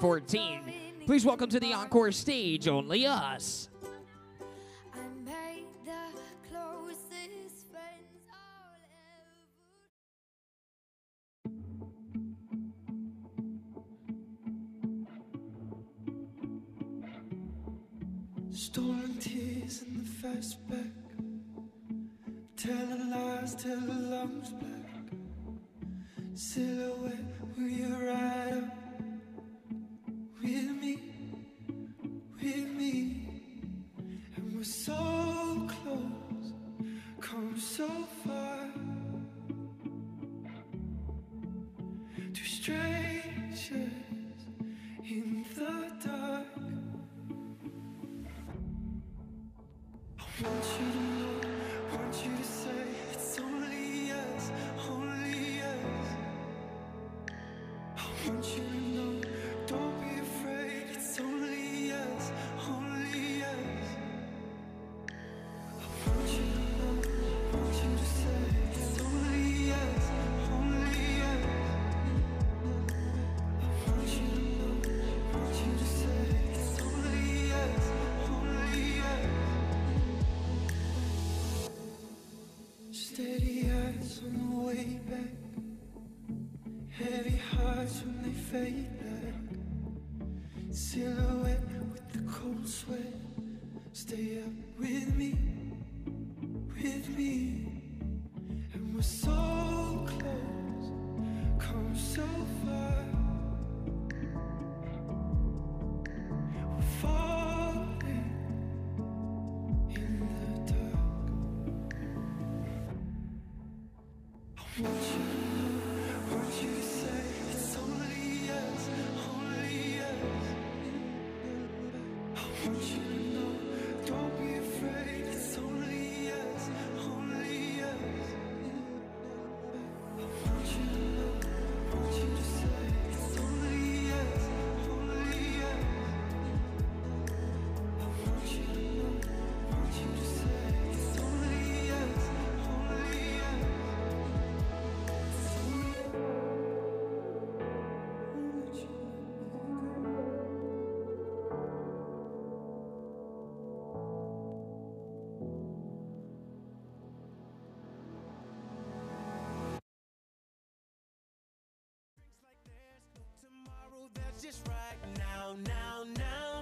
14. Please welcome to the encore stage, Only Us. Stolen tears in the first fastback. Telling lies till the lungs black. Silhouette, will you ride up so far. Two strangers in the dark. I want you to know, want you to say it's only us, only us. I want you On the way back. Heavy hearts when they fade back. Silhouette with the cold sweat. Stay up with me, with me. And we're so close, come so far. I just right now, now, now.